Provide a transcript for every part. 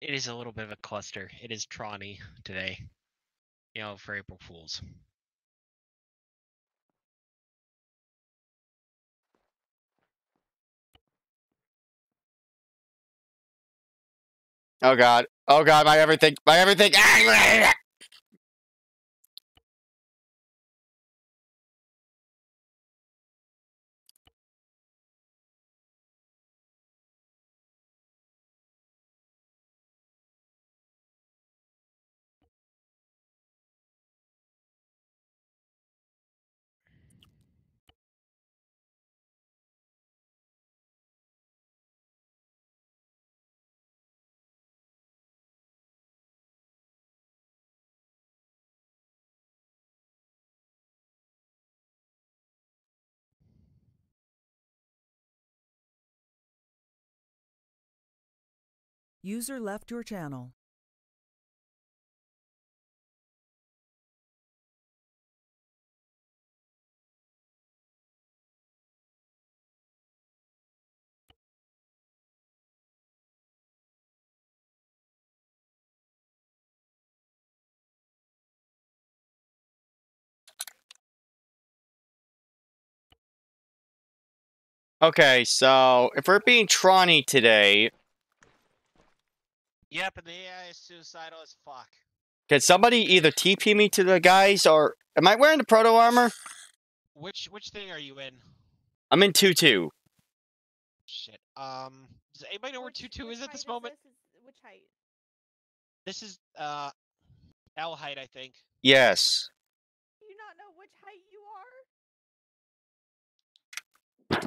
It is a little bit of a cluster. It is Tronny today. You know, for April Fools. Oh god. Oh god, my everything, my everything. Ah! User left your channel. Okay, so if we're being Tronny today, Yep, and the AI is suicidal as fuck. can somebody either TP me to the guys or am I wearing the proto armor? Which which thing are you in? I'm in two two. Shit. Um, does anybody know where Which- two two is at this moment? This? Is, which height? This is uh, L height, I think. Yes. Do you not know which height you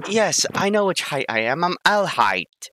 are? Yes, I know which height I am. I'm L height.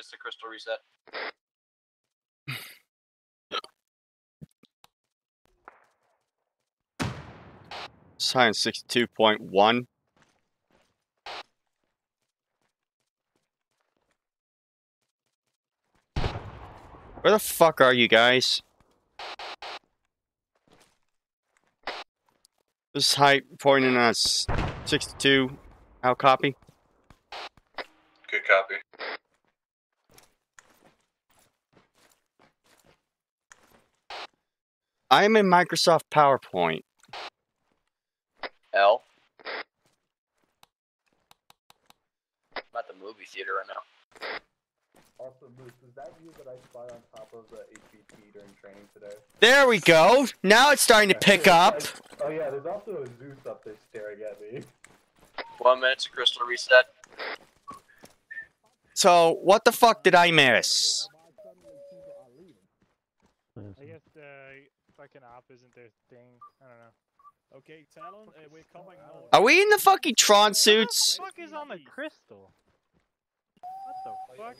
Minutes to crystal reset. Science sixty two point one. Where the fuck are you guys? This height pointing s- 62. How copy? Good copy. I am in Microsoft PowerPoint. L. I'm at the movie theater right now. Also, Moose, is that you that I spy on top of the HVT during training today? There we go. Now it's starting to pick up. Oh yeah, there's also a Zeus up there staring at me. One minute to crystal reset. So, what the fuck did I miss? I guess the fucking op isn't their thing. I don't know. Okay, Talon, uh, we're coming north. Are we in the fucking Tron suits? What the fuck is on the crystal? What the fuck?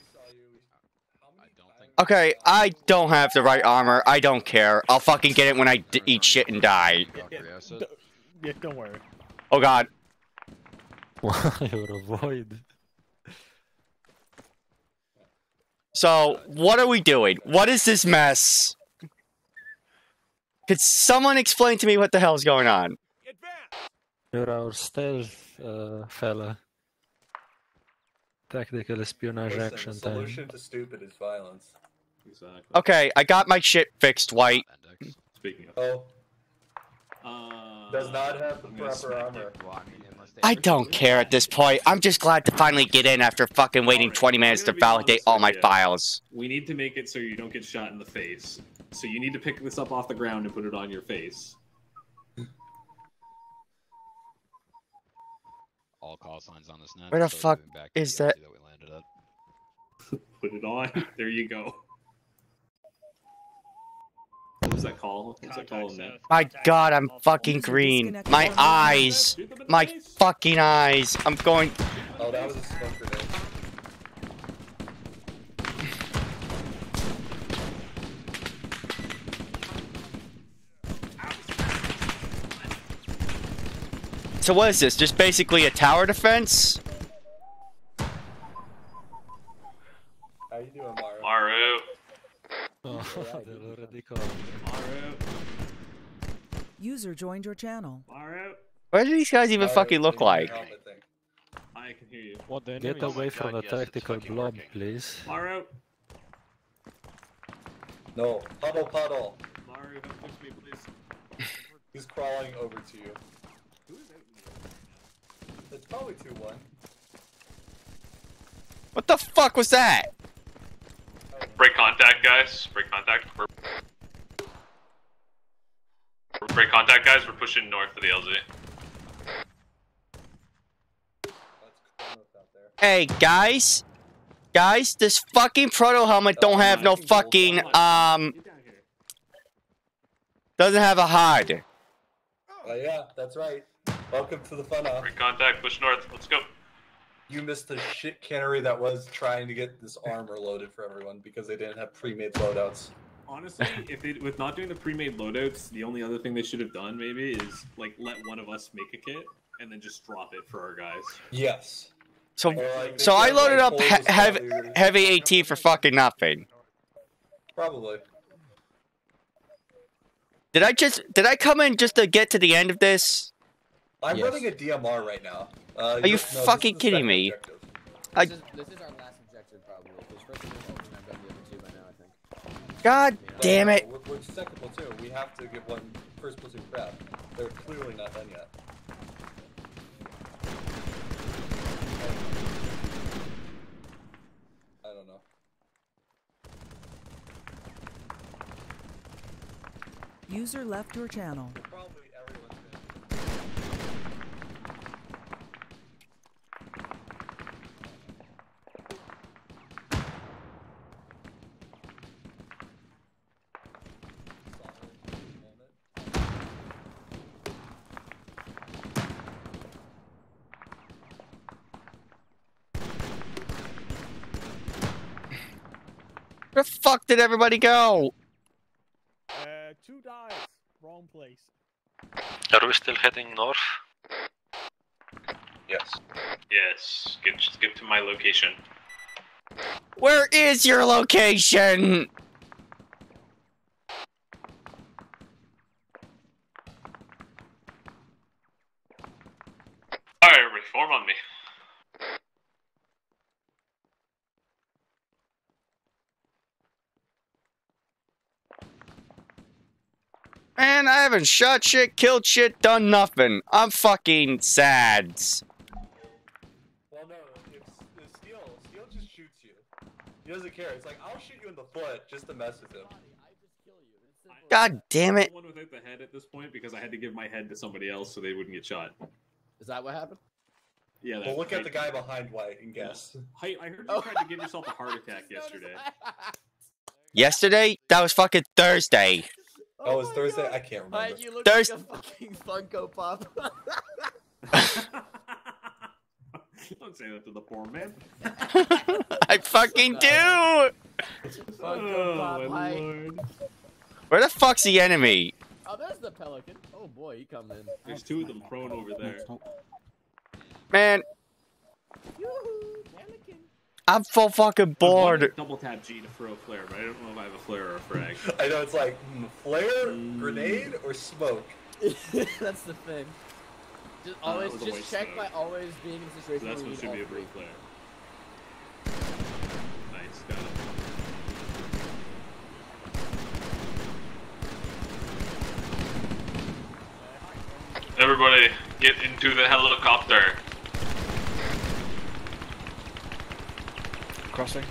Okay, I don't have the right armor. I don't care. I'll fucking get it when I d- eat shit and die. Yeah, don't worry. Oh god. You're a void. So, what are we doing? What is this mess? Could someone explain to me what the hell's going on? You're our stealth uh, fella. Tactical espionage Listen, action the time. solution to stupid is violence. Exactly. Okay, I got my shit fixed, White. Speaking of. Oh, Uh, does not have the proper armor. I don't care at this point. I'm just glad to finally get in after fucking waiting Alright, 20 minutes to validate all my files. We need to make it so you don't get shot in the face. So you need to pick this up off the ground and put it on your face. All call signs on this net. Where the so fuck back is that? That we landed at. Put it on. There you go. What was that call? What's that call in? My God, I'm fucking green. My eyes. Shoot them in the My fucking eyes. I'm going. Oh, that was So what is this? Just basically a tower defense? How you doing, Mario? Maru. Oh, they already called. Maru. User joined your channel. Maru. What do these guys even Mario, fucking look like? I can hear you. What the Get away from the tactical blob, please. Maru. No, puddle, puddle. Maru, don't push me, please. He's crawling over to you. Who is out in the open right? It's probably two one. What the fuck was that? Break contact, guys. Break contact. We're... Break contact, guys. We're pushing north of the LZ. That's Kronos out there. Hey guys, guys, this fucking proto helmet don't have no fucking um Get down here. doesn't have a hide. Oh yeah, that's right. Welcome to the fun off. Break contact. Push north. Let's go. You missed the shit cannery that was trying to get this armor loaded for everyone because they didn't have pre-made loadouts. Honestly, if they with not doing the pre-made loadouts, the only other thing they should have done maybe is like let one of us make a kit and then just drop it for our guys. Yes. So Or, like, so I loaded like, up he- heavy earlier. heavy AT for fucking nothing. Probably. Did I just did I come in just to get to the end of this? I'm Yes. running a DMR right now. Uh, Are you no, fucking kidding me? objective. I- This is, this is our last objective, probably. Because first and foremost, I've done the other two by now, I think. God damn it! We're, we're second platoon. We have to give one first platoon prep. They're clearly not done yet. I don't know. User left your channel. Probably did everybody go? Uh, two dies. Wrong place. Are we still heading north? Yes. Yes. Get just get to my location. Where is your location? Alright, reform on me. Man, I haven't shot shit, killed shit, done nothing. I'm fucking sad. Well, no, if, if Steel, Steel just shoots you. He doesn't care. It's like, I'll shoot you in the foot just to mess with him. God damn it. The one without the head at this point because I had to give my head to somebody else so they wouldn't get shot. Is that what happened? Yeah. Well, that- look at I- the guy behind White and guess. I, I heard you Oh. tried to give yourself a heart attack yesterday. Yesterday? That was fucking Thursday. Oh, it was Thursday? God. I can't remember. Alright, you look Thurs- like a fucking Funko Pop. Don't say that to the poor man. I fucking do. Funko Oh, Pop, my lord. Where the fuck's the enemy? Oh, there's the pelican. Oh boy, he come in. There's two of them prone over there. Man, Yoo-hoo, pelican. I'm so fucking bored. Double tap G to throw a flare, but I don't know if I have a flare or a frag. I know it's like hmm, flare, grenade, or smoke. That's the thing. Just always, was just check by always being in a So situation that's where what should be a three. blue flare. Nice, got it. Everybody, get into the helicopter. Crossing.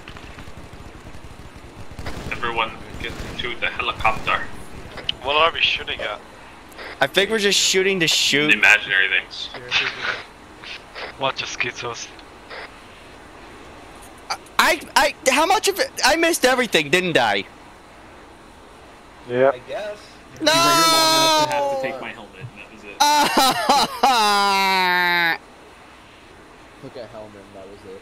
Everyone, get into the helicopter. What are we shooting at? I think we're just shooting to The shoot. imaginary things. What of schizos? I, I, how much of it? I missed everything, didn't I? Yeah. I guess. You were here long enough have to take my helmet, and that was it. Took a helmet and that was it.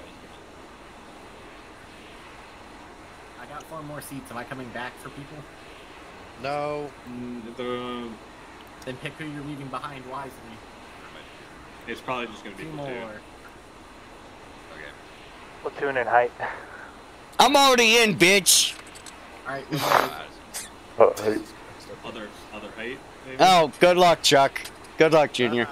I got four more seats. Am I coming back for people? No. Mm, The, Then pick who you're leaving behind wisely. it's probably just gonna be Two platoon. more. Platoon and height. I'm already in, bitch. Alright, Other other height. Maybe? Oh, good luck, Chuck. Good luck, Junior.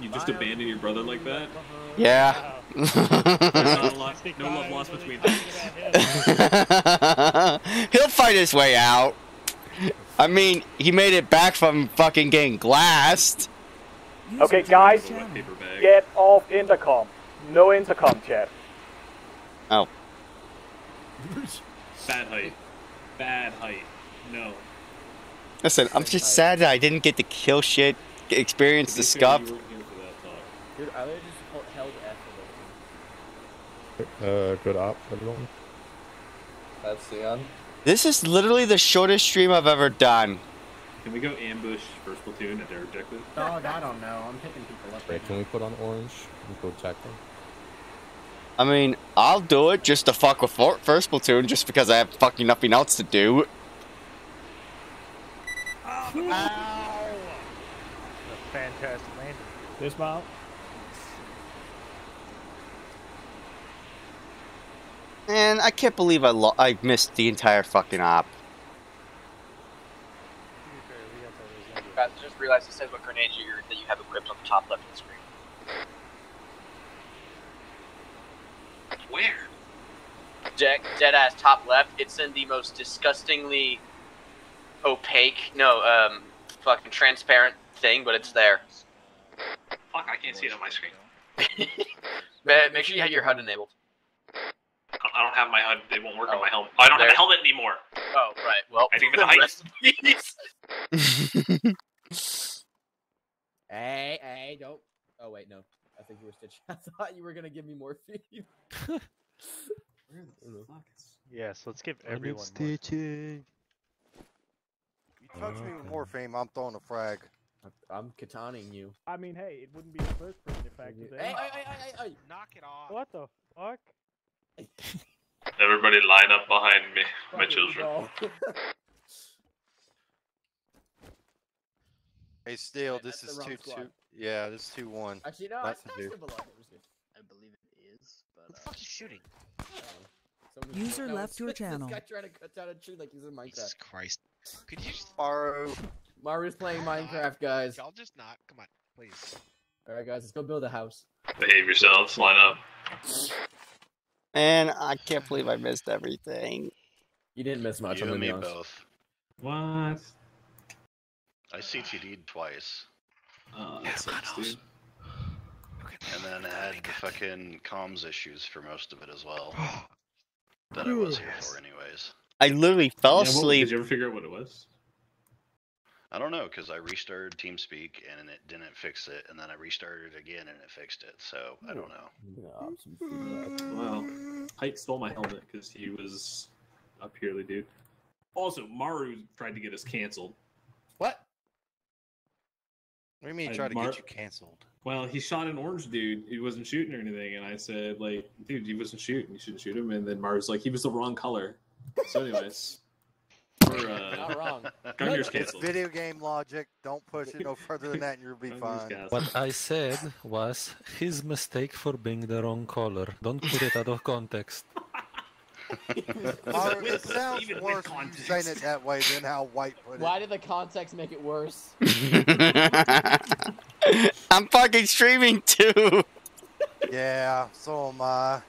You just abandon your brother like that? Yeah. There's not a lot, no love lost between us. He'll fight his way out. I mean, he made it back from fucking getting glassed. Okay, guys, get off intercom. No intercom chat. Oh. Bad height. Bad height. No. Listen, I'm just sad that I didn't get to kill shit, experience the scuff. You weren't here for that talk. Dude, I literally just Uh, good up, everyone. That's the end. This is literally the shortest stream I've ever done. Can we go ambush first platoon at their objective? Dog, I don't know. I'm picking people up. Wait, can we put on orange and go check them? I mean, I'll do it just to fuck with for- first platoon, just because I have fucking nothing else to do. A fantastic landing. Dismount. Man, I can't believe I lo- I missed the entire fucking op. Guys, I just realized it says what grenades you that you have equipped on the top left of the screen. Where? Dead, dead ass top left. It's in the most disgustingly opaque, no, um, fucking transparent thing, but it's there. Fuck, I can't see it on my screen. Ma- Make sure you have your HUD enabled. I don't have my HUD. It won't work on my oh, helmet. I don't have a helmet anymore. Oh, right. Well, I think the height. rest of these. Hey, hey, don't. Oh wait, no. I think you were stitching. I thought you were gonna give me morphine. Where the fuck is... Yes, let's give everyone stitching. You touch me with morphine, I'm throwing a frag. I'm kataning you. I mean, hey, it wouldn't be the first person in fact Hey, today. hey, hey, hey, hey, hey. Knock it off. What the fuck? Everybody line up behind me, my children. go. Hey, Steel, Wait, this is the wrong 2 2. Yeah, this is 2 1. Actually, no, I Not to smashed do. it below. It was good. I believe it is, but Who the uh, fuck is shooting? Someone- User no, left it's- your channel. This guy trying to cut down a tree like he's in Minecraft. Jesus Christ. Could you just Maru. Mario's playing Minecraft, guys. y'all just not come on, please. All right, guys, let's go build a house. Behave yourselves. Line up. Man, I can't believe I missed everything. You didn't miss much. You I'm and gonna me honest. both. What? I CTD'd twice. Uh, that sucks, dude. And then had the fucking comms issues for most of it as well. that I was here for, anyways. I literally fell Yeah, what- asleep. Did you ever figure out what it was? I don't know, because I restarted TeamSpeak and it didn't fix it, and then I restarted it again and it fixed it, so I don't know. Well, Height stole my helmet because he was up here, dude. Also, Maru tried to get us canceled. What? What do you mean I- he tried to Mar- get you canceled? Well, he shot an orange dude. He wasn't shooting or anything, and I said, like, dude, he wasn't shooting. You shouldn't shoot him. And then Maru's like, he was the wrong color. So, anyways, we're uh, Not wrong. Gunner's It's canceled. video game logic. Don't push it no further than that and you'll be Gunner's fine. What I said was his mistake for being the wrong color. Don't put it out of context. Maru, it sounds even with worse when you saying it that way than how White put it. Why did the context make it worse? I'm fucking streaming too. Yeah, so am I.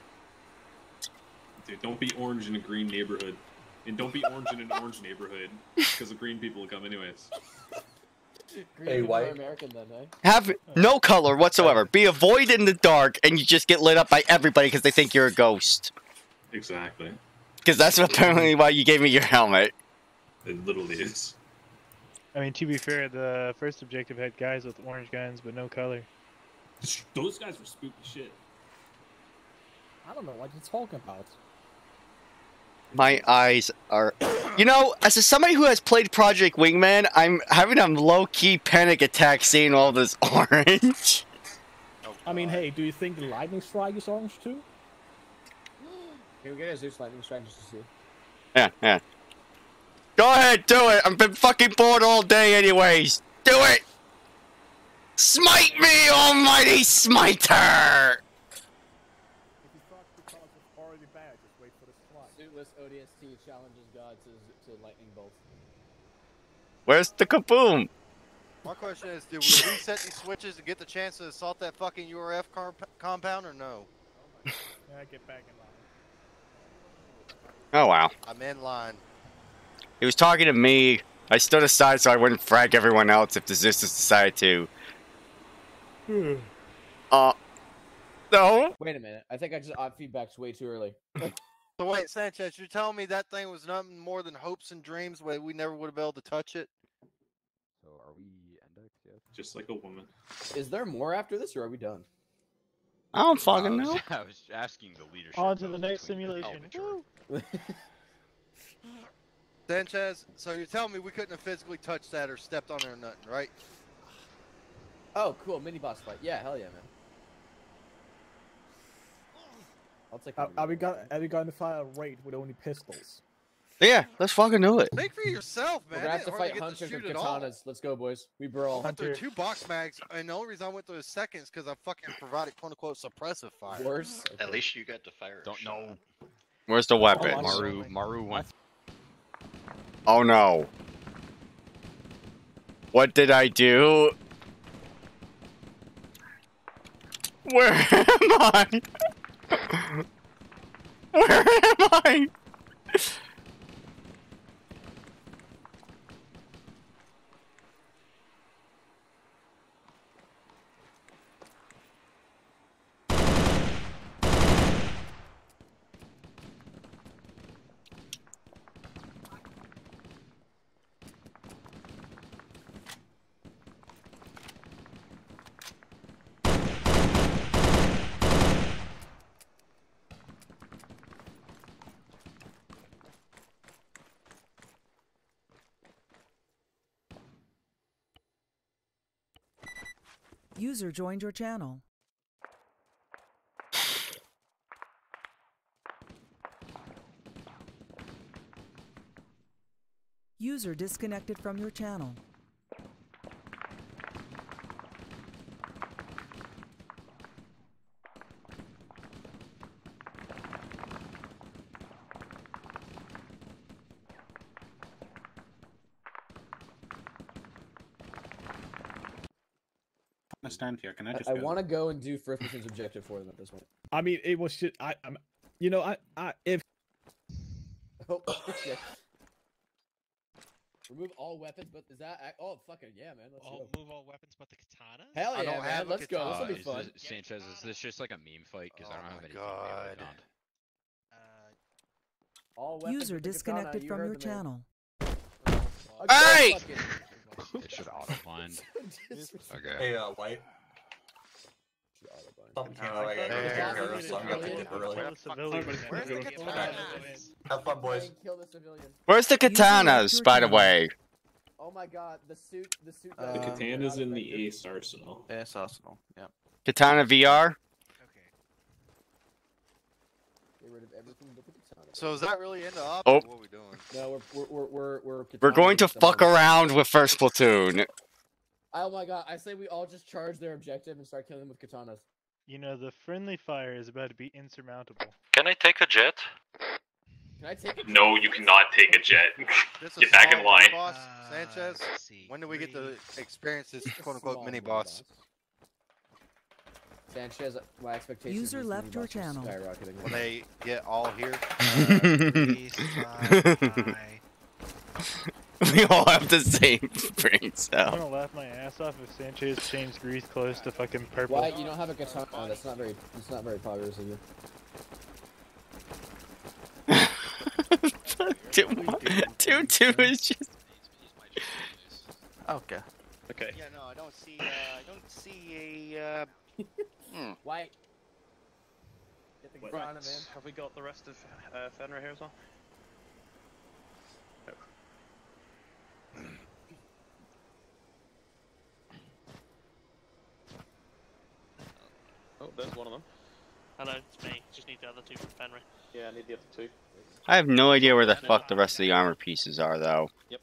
Dude, don't be orange in a green neighborhood. And don't be orange in an orange neighborhood because the green people will come anyways. Green Hey, White. American then, eh? Have no color whatsoever. Be a void in the dark, and you just get lit up by everybody because they think you're a ghost. Exactly. Because that's apparently why you gave me your helmet. It literally is. I mean, to be fair, the first objective had guys with orange guns, but no color. Those guys were spooky shit. I don't know what you're talking about. My eyes are. You know, as a, somebody who has played Project Wingman, I'm having a low key panic attack seeing all this orange. I mean, hey, do you think the lightning strike is orange too? Can we get a Zeus lightning strike just to see? Yeah, yeah. Go ahead, do it. I've been fucking bored all day, anyways. Do it. Smite me, almighty smiter. Already bad. Just wait for the strike. Suitless ODST challenges God to, to lightning bolt. Where's the kaboom? My question is, did we reset these switches to get the chance to assault that fucking URF comp- compound or no? Yeah, get back in line. Oh wow. I'm in line. He was talking to me. I stood aside so I wouldn't frag everyone else if the Zistas decided to. Uh, no. Wait a minute. I think I just odd feedback's way too early. So wait, Sanchez, you're telling me that thing was nothing more than hopes and dreams where we never would have been able to touch it? So are we Endex yet? Just like a woman. Is there more after this, or are we done? I don't fucking I was, know. I was asking the leadership. On to the next simulation. Albatross. Woo! Sanchez, so you're telling me we couldn't have physically touched that or stepped on it or nothing, right? Oh, cool. Mini boss fight. Yeah, hell yeah, man. I'll take Are, are we got? Are we going to fight a raid with only pistols? Yeah, let's fucking do it. Think for yourself, man. We're gonna have to fight get hunters with shoot at all. katanas. Let's go, boys. We brawl. I went two box mags, and the only reason I went through a second is because I fucking provided quote unquote suppressive fire. Worse. At least you got to fire. Don't know. Where's the weapon? Maru, Maru went. Oh no. What did I do? Where am I? Where am I? User joined your channel. User disconnected from your channel. Gonna stand here. Can I just I, go? want to go and do first person's objective for them at this point. I mean, it was just I. I'm, you know, I, I if Oh, oh shit. Remove all weapons, but is that ac- oh fucking yeah, man? Let's Oh, go. move all weapons but the katana? Hell I yeah, don't man! have Let's go. This will be is fun. this, Sanchez, is this just like a meme fight? Because I Oh don't have my any God. found. All weapons User with the katana, disconnected you from your channel. A good Hey! Fucking- It should auto find. Okay. Hey, uh, White. Stop the camera. I gotta go Hey, take care of something. I have to get early. Kill the civilian. Where's the Have fun, boys. Fucking Kill the civilian. Where's the katanas, by the way? Oh my god, the suit, the suit. The Um, katana's in the. Ace arsenal. Yes, Arsenal. Yeah. Katana VR? Get rid of everything but the katana. So is that really into op? Oh. What are we doing? No, we're we're we're we're we're, We're going to katanaing fuck around with First Platoon. Oh my god, I say we all just charge their objective and start killing them with katanas. You know, the friendly fire is about to be insurmountable. Can I take a jet? Can I take it? No, you cannot take a jet. Get is back in line. boss, Uh, Sanchez. let's see, When do we get to experience this quote unquote mini mini boss? Sanchez, my expectations. User of this left your channel. Skyrocketing. When they get all here? Please fly. we all have the same brain I'm gonna laugh my ass off if Sanchez changed grease clothes to fucking purple. Why you don't have a katana? Oh, that's not very. It's not very popular of you. Two two is just. Okay. Okay. Yeah, no, I don't see. Uh, I don't see a. Uh, Hmm. Wait. Get the Have we got the rest of uh, Fenrir here as well? Oh, there's one of them. Hello, it's me. Just need the other two from Fenrir. Yeah, I need the other two. I have no idea where the fuck the rest of the armor pieces are, though. Yep.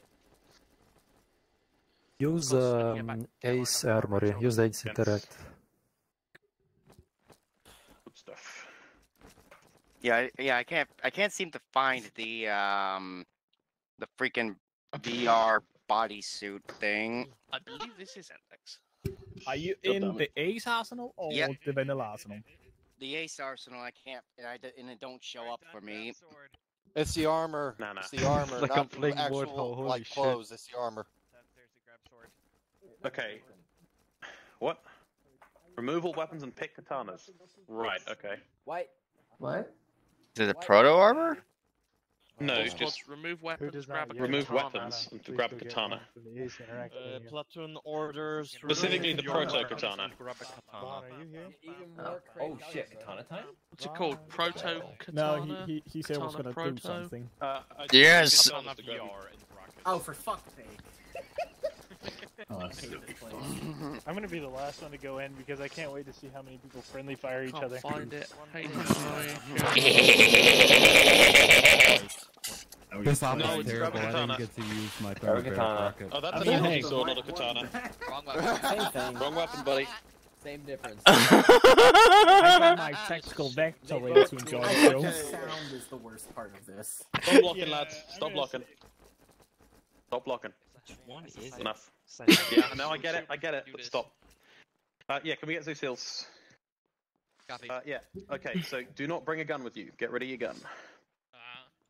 Use um, Ace Armory. Use the Ace Interact. Yeah, yeah, I can't, I can't seem to find the um, the freaking VR bodysuit thing. I believe this is Endex. Are you God in the Ace Arsenal or Yeah. the Vanilla Arsenal? The Ace Arsenal, I can't, and, I, d- and it don't show up for me. It's the armor. Nah, nah. It's the armor, Like not I'm the playing actual Warthog, holy like shit. clothes. It's the armor. Okay. What? Remove all weapons and pick katanas. Right. Okay. What? What? Is it a proto armor? No, Just just remove weapons, grab a remove katana. weapons and to grab a katana. Uh, platoon orders. Specifically the proto katana. Grab a katana. Oh shit, katana time? What's it called? Proto No, katana. he, he, he said was Katana gonna do something. Uh, Yes. Katana VR in brackets. Oh, for fuck's sake. Oh, I'm gonna be the last one to go in because I can't wait to see how many people friendly fire each Can't other. find it. Hate This op No, is it's grab terrible. a I didn't get to use my Grab a katana. rocket. Oh, that's I an mean, energy hey. sword, not a katana. Wrong weapon. Same thing. Wrong weapon, buddy. Same difference. I got my tactical vector ready to enjoy the show. The sound is the worst part of this. Stop blocking, lads. Stop blocking. Stop blocking. What is it? Enough. Yeah, no, I get it. I get it. But stop. Uh, yeah, can we get those seals? Copy. Uh, yeah. Okay, so do not bring a gun with you. Get rid of your gun.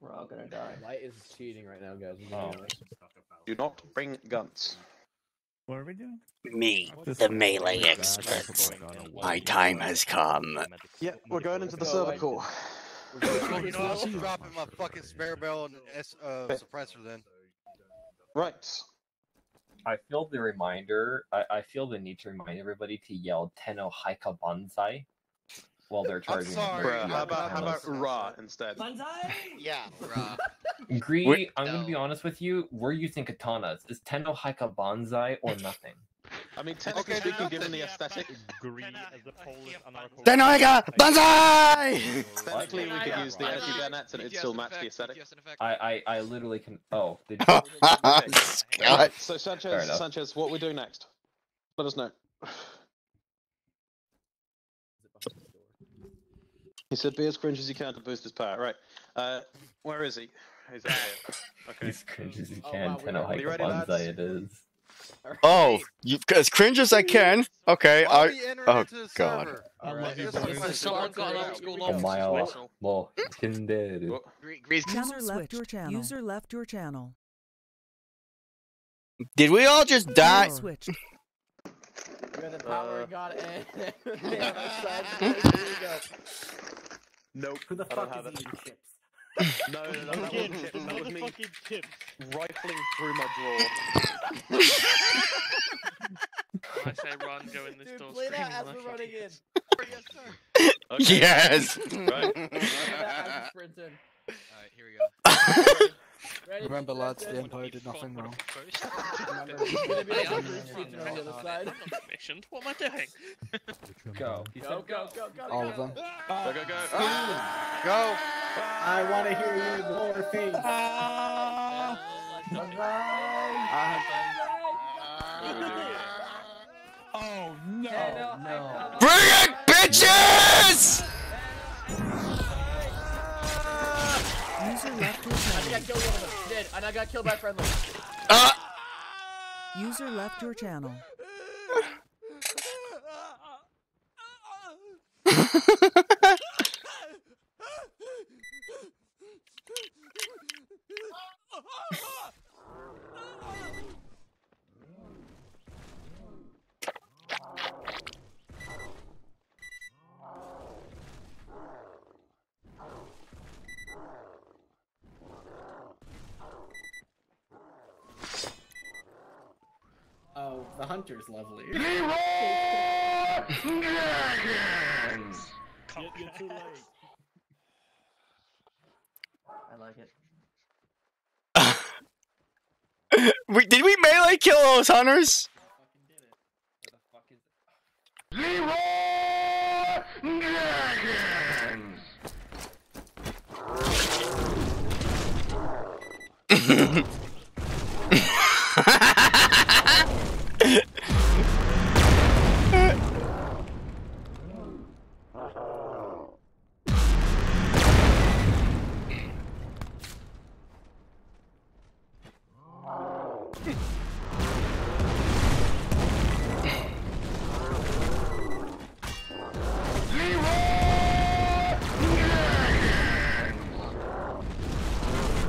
We're all gonna die. Light is cheating right now, guys. Oh. Do not bring guns. What are we doing? Me, the melee expert. My time has come. Yeah, we're going into the Go, server core. You know, I'm dropping my fucking spare barrel and S, uh, suppressor then. Right. I feel the reminder. I, I feel the need to remind everybody to yell "Tenno Heika Banzai" while they're charging. I'm sorry. Bruh, how about how about Ra instead? Banzai. Yeah. Gree, Wait. I'm gonna be honest with you. We're using katanas. Is Tenno Heika Banzai or nothing? I mean, technically speaking, given the aesthetic, Then I got banzai. technically we could use the anti bayonets and it'd still match the aesthetic. I, I, I literally can. Oh, did you? Scott. So Fair Sanchez. Sanchez, what we doing next? Let us know. He said, "Be as cringe as you can to boost his power." Right. Uh, where is he? He's out here. Okay. As cringe as you Oh, can. wow, we Tenno are- you Haika? Banzai it is. Oh, you as cringe as I can. Okay, I. we entering Oh into God. server? I Alright, love you, boys. is Has someone got an old school office Omae wa whistle? mo kinderu. Grease. User left your channel. User left your channel. Did we all just die? User the power of God and the other side. Uh, There you go. Nope. Who the fuck is eating chips? No, no, no, that Again, wasn't it. That was me motherfucking chips. rifling through my drawer. I say run, go in this Dude, door. play that as we're running in. Yes, Okay. Yes. Right. Play that as we sprint in. Alright, here we go. Ready? Remember, lads, the. Empire did nothing wrong. Remember, he's gonna be like a group season on the other side. I'm not commissioned. What am I doing? Go. He Go, said go, go, go. All of them. Go, go, go. Go. Ah! I want to hear you lower face. Oh no! Oh, no. Bring it, bitches! User left your I I channel. killed one of them. Did, and I got killed by friendly. Uh, User left your channel. The hunter's lovely. You're, you're too late. I like it. Wait, did we melee kill those hunters?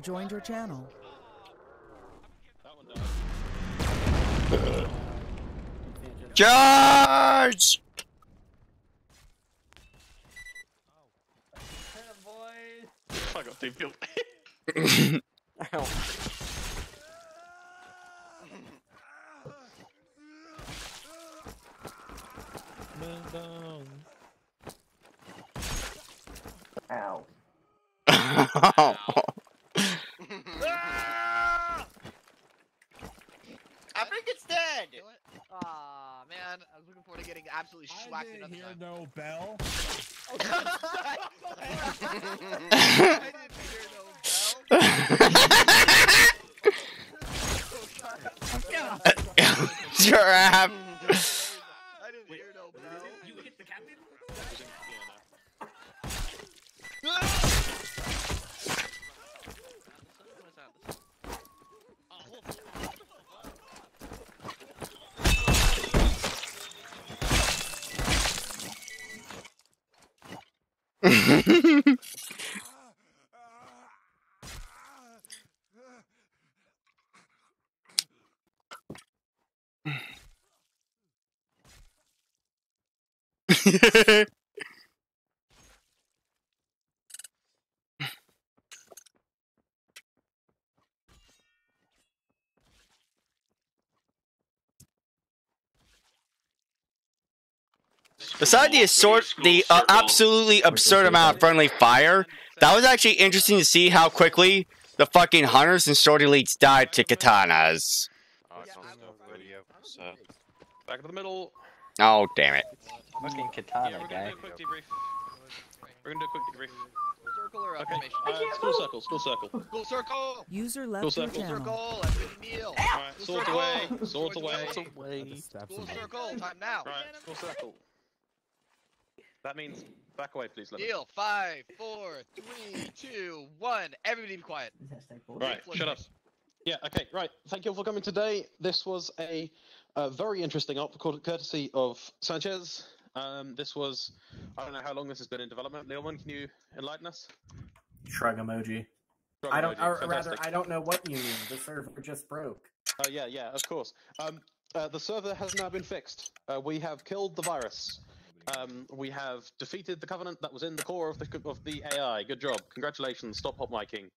User joined your channel. Charge! I got two built. Captain? Beside the assort, the uh, absolutely absurd amount of friendly fire, that was actually interesting to see how quickly the fucking hunters and sword elites died to katanas. Back to the middle. Oh damn it! Fucking katana guy. We're gonna do a quick debrief. Circle or Okay. affirmation? Uh, school circle. School circle. School circle. User left your circle. channel. Circle. Everybody kneel. Alright, swords away. Swords away. away. School circle. Time now. Right, school circle. That means back away, please. Lemon. Kneel. Five, four, three, two, one. Everybody be quiet. Right, shut up. Yeah, okay, right. Thank you all for coming today. This was a, uh very interesting op, courtesy of Sanchez. Um, this was, I don't know how long this has been in development. Leoman, can you enlighten us? Shrug emoji. Shrug I don't, emoji, or rather. I don't know what you mean. The server just broke. Oh yeah, yeah, of course. Um, uh, the server has now been fixed. Uh, we have killed the virus. Um, we have defeated the covenant that was in the core of the of the AI. Good job. Congratulations. Stop hot miking.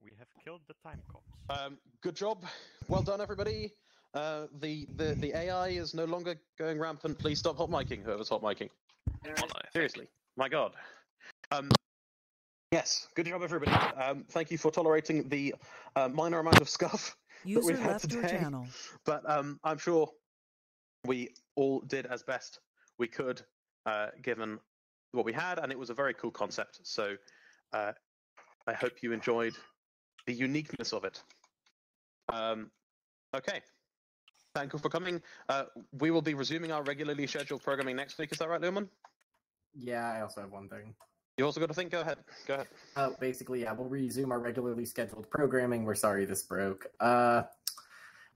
We have killed the time cops. Um, good job. Well done, everybody. Uh, the, the the AI is no longer going rampant. Please stop hot miking. Whoever's hot miking. Seriously, my God. Um, yes, good job, everybody. Um, thank you for tolerating the uh, minor amount of scuff that User we've had left your today. channel. But um, I'm sure we all did as best we could, uh, given what we had, and it was a very cool concept. So uh, I hope you enjoyed the uniqueness of it. Um, okay. Thank you for coming. Uh, we will be resuming our regularly scheduled programming next week. Is that right, Lumen? Yeah, I also have one thing. You also got to think. Go ahead. Go ahead. Uh, basically, yeah, we'll resume our regularly scheduled programming. We're sorry this broke. Uh,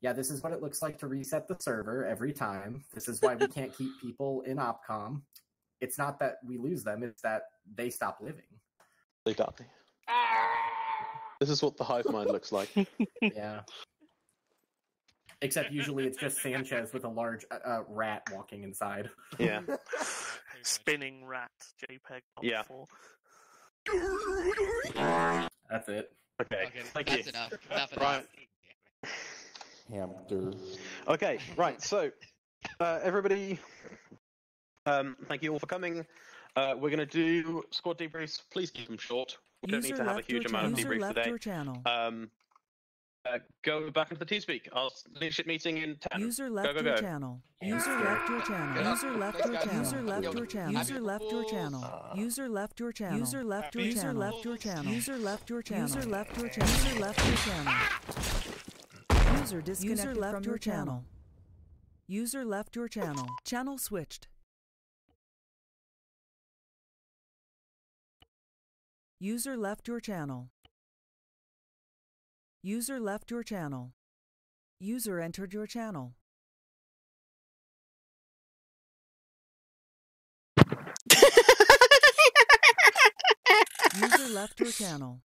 yeah, this is what it looks like to reset the server every time. This is why we can't keep people in Opcom. It's not that we lose them; it's that they stop living. They die. This is what the hive mind looks like. yeah. Except usually it's just Sanchez with a large uh, uh, rat walking inside. Yeah. Spinning rat JPEG. Yeah. four. That's it. Okay. Thank that's you. enough. Enough of Right. Hamster. Okay, right. So, uh, everybody, um, thank you all for coming. Uh, we're going to do squad debriefs. Please keep them short. We don't need to have a huge amount of debriefs today. your channel. Um, uh, go back into the TeamSpeak. Our leadership meeting in 10. User go, left go, your channel. User left your channel. User left your channel. User left your channel. User left your channel. User left your channel. User left your channel. User left your channel. User left your channel. User left your channel. User left your channel. User disconnected from your channel. User left your channel. Channel switched. User left your channel. User left your channel. User entered your channel. User left your channel.